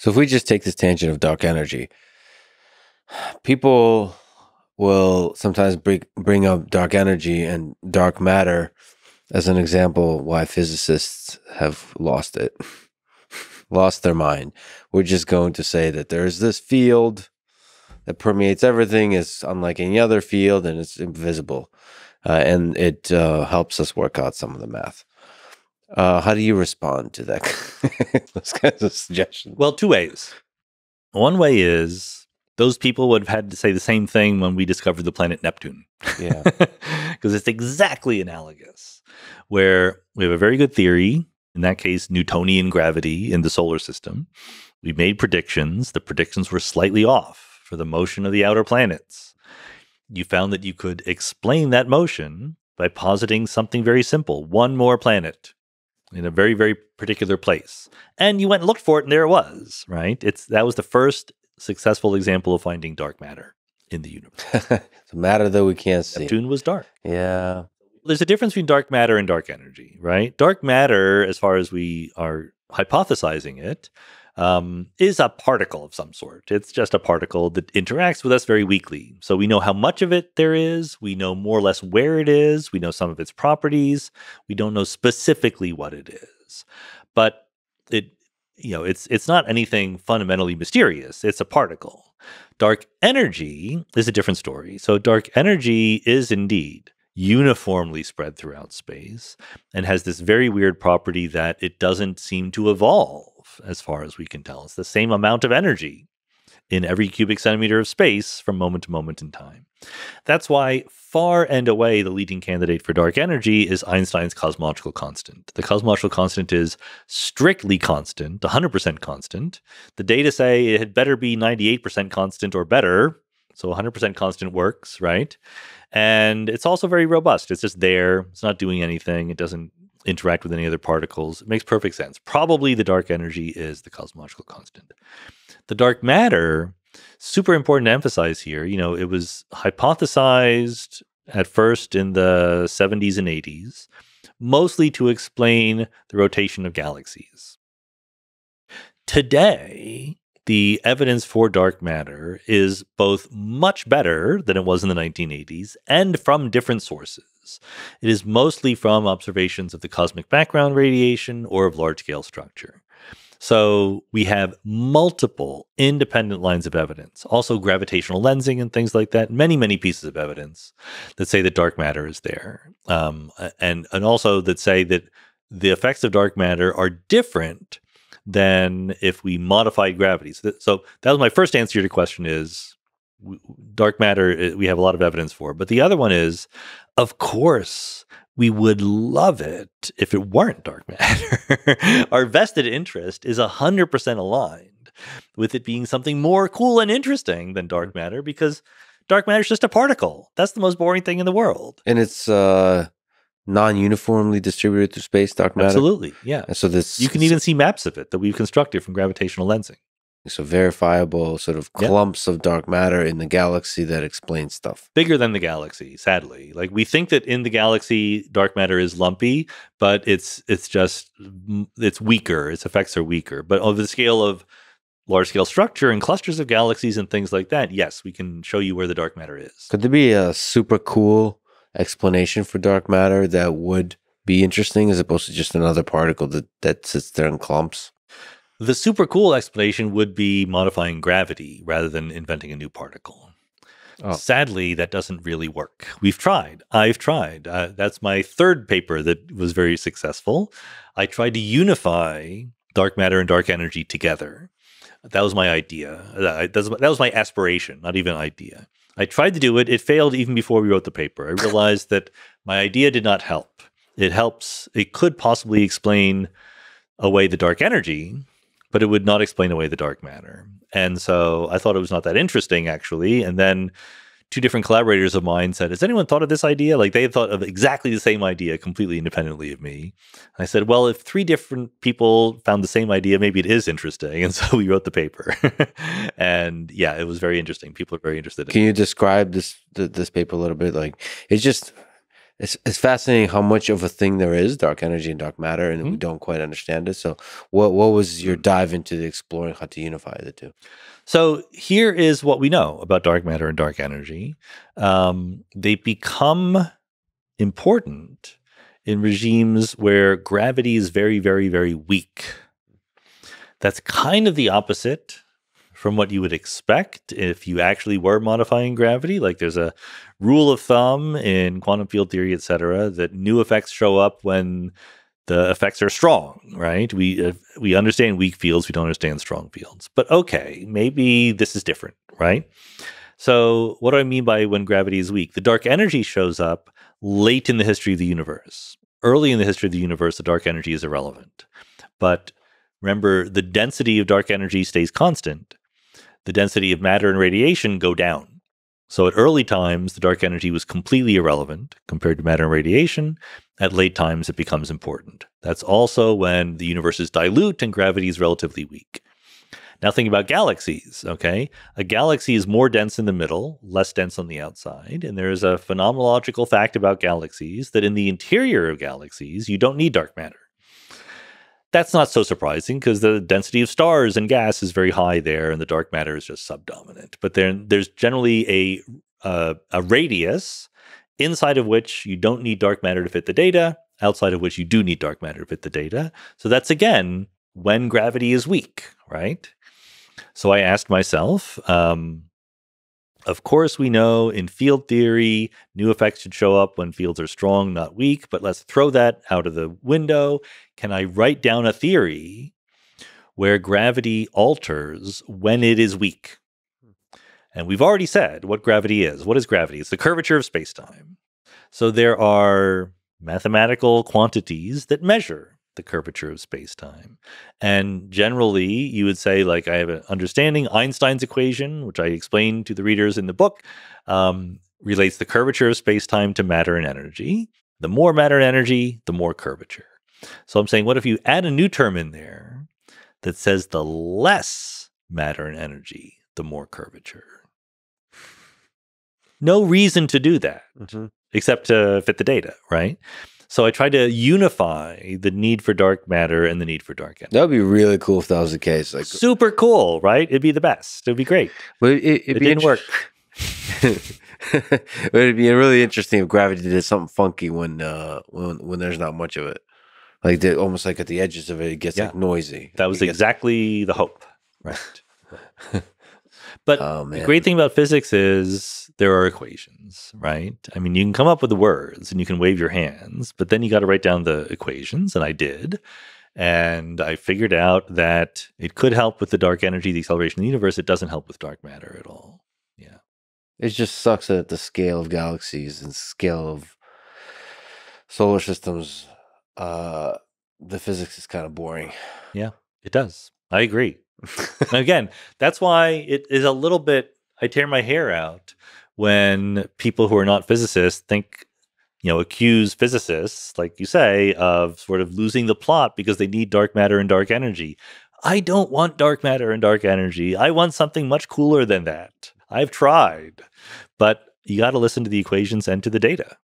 So if we just take this tangent of dark energy, people will sometimes bring bring up dark energy and dark matter as an example why physicists have lost it, lost their mind. We're just going to say that there's this field that permeates everything, is unlike any other field, and it's invisible, uh, and it uh, helps us work out some of the math. Uh, how do you respond to that? Those kinds of suggestions. Well, two ways. One way is those people would have had to say the same thing when we discovered the planet Neptune. Yeah. Because it's exactly analogous, where we have a very good theory, in that case, Newtonian gravity in the solar system. We made predictions. The predictions were slightly off for the motion of the outer planets. You found that you could explain that motion by positing something very simple one more planet in a very very particular place. And you went and looked for it and there it was right? It's that was the first successful example of finding dark matter in the universe. It's matter that we can't see. neptune was dark. Yeah. there's a difference between dark matter and dark energy right? Dark matter as far as we are hypothesizing it um, is a particle of some sort. It's just a particle that interacts with us very weakly. So we know how much of it there is. We know more or less where it is. We know some of its properties. We don't know specifically what it is. But it you know it's it's not anything fundamentally mysterious. It's a particle. Dark energy is a different story. So dark energy is indeed uniformly spread throughout space and has this very weird property that it doesn't seem to evolve as far as we can tell it's the same amount of energy in every cubic centimeter of space from moment to moment in time. That's why, far and away, the leading candidate for dark energy is Einstein's cosmological constant. The cosmological constant is strictly constant, 100% constant. The data say it had better be 98% constant or better. So 100% constant works, right? And it's also very robust. It's just there, it's not doing anything, it doesn't interact with any other particles. It makes perfect sense. Probably the dark energy is the cosmological constant. The dark matter, super important to emphasize here, you know, it was hypothesized at first in the 70s and 80s, mostly to explain the rotation of galaxies. Today, the evidence for dark matter is both much better than it was in the 1980s and from different sources. It is mostly from observations of the cosmic background radiation or of large scale structure. So we have multiple independent lines of evidence, also gravitational lensing and things like that. Many, many pieces of evidence that say that dark matter is there, um, and and also that say that the effects of dark matter are different than if we modified gravity. So, that, so that was my first answer to your question: is dark matter uh, we have a lot of evidence for, but the other one is, of course, we would love it if it weren't dark matter. Our vested interest is 100% aligned with it being something more cool and interesting than dark matter because dark matter is just a particle. That's the most boring thing in the world. And it's uh, non-uniformly distributed through space, dark matter. Absolutely. Yeah. And so this You can even see maps of it that we've constructed from gravitational lensing. So verifiable sort of clumps of dark matter in the galaxy that explain stuff. Bigger than the galaxy, sadly. Like we think that in the galaxy dark matter is lumpy, but it's it's just it's weaker. Its effects are weaker. But on the scale of large scale structure and clusters of galaxies and things like that, yes, we can show you where the dark matter is. Could there be a super cool explanation for dark matter that would be interesting as opposed to just another particle that, that sits there in clumps? The super cool explanation would be modifying gravity rather than inventing a new particle. Oh. Sadly, that doesn't really work. We've tried. I've tried. Uh, that's my third paper that was very successful. I tried to unify dark matter and dark energy together. That was my idea. Uh, That was, that was my aspiration, not even idea. I tried to do it. It failed even before we wrote the paper. I realized that my idea did not help. It helps, it could possibly explain away the dark energy, but it would not explain away the dark matter. And so I thought it was not that interesting, actually. And then two different collaborators of mine said, Has anyone thought of this idea? Like they had thought of exactly the same idea completely independently of me. And I said, Well, if three different people found the same idea, maybe it is interesting. And so we wrote the paper. and yeah, it was very interesting. People are very interested in Can it. you describe this th- this paper a little bit? Like it's just It's it's fascinating how much of a thing there is, dark energy and dark matter, and we Mhm. don't quite understand it. So, what what was your dive into the exploring how to unify the two? So here is what we know about dark matter and dark energy. Um, they become important in regimes where gravity is very, very, very weak. That's kind of the opposite from what you would expect if you actually were modifying gravity. Like there's a rule of thumb in quantum field theory, et cetera, that new effects show up when the effects are strong, right? We uh, we understand weak fields, we don't understand strong fields. But okay, maybe this is different, right? So, what do I mean by when gravity is weak? The dark energy shows up late in the history of the universe. Early in the history of the universe, the dark energy is irrelevant. But remember, the density of dark energy stays constant. The density of matter and radiation go down. So, at early times, the dark energy was completely irrelevant compared to matter and radiation. At late times, it becomes important. That's also when the universe is dilute and gravity is relatively weak. Now, think about galaxies, okay? A galaxy is more dense in the middle, less dense on the outside. And there is a phenomenological fact about galaxies that in the interior of galaxies, you don't need dark matter. That's not so surprising because the density of stars and gas is very high there, and the dark matter is just subdominant. But then there's generally a uh, a radius inside of which you don't need dark matter to fit the data, outside of which you do need dark matter to fit the data. So that's again when gravity is weak, right? So I asked myself, um, of course, we know in field theory, new effects should show up when fields are strong, not weak, but let's throw that out of the window. Can I write down a theory where gravity alters when it is weak? And we've already said what gravity is. What is gravity? It's the curvature of spacetime. So there are mathematical quantities that measure the curvature of space time. And generally, you would say, like, I have an understanding Einstein's equation, which I explained to the readers in the book, um, relates the curvature of space time to matter and energy. The more matter and energy, the more curvature. So I'm saying, what if you add a new term in there that says the less matter and energy, the more curvature? No reason to do that Mm-hmm. except to fit the data, right? So I tried to unify the need for dark matter and the need for dark energy. That would be really cool if that was the case. Like, Super cool, right? It'd be the best. It'd be great. but it, it'd It be didn't work. but it'd be really interesting if gravity did something funky when uh when when there's not much of it. Like the, almost like at the edges of it, it gets Yeah. like noisy. That was exactly the hope, right? but Oh the great thing about physics is there are equations, right? I mean, you can come up with the words and you can wave your hands, but then you got to write down the equations, and I did. And I figured out that it could help with the dark energy, the acceleration of the universe. It doesn't help with dark matter at all. Yeah. it just sucks that at the scale of galaxies and scale of solar systems, uh, the physics is kind of boring. Yeah, it does. I agree. Again, that's why it is a little bit. I tear my hair out when people who are not physicists think, you know, accuse physicists, like you say, of sort of losing the plot because they need dark matter and dark energy. I don't want dark matter and dark energy. I want something much cooler than that. I've tried, but you got to listen to the equations and to the data.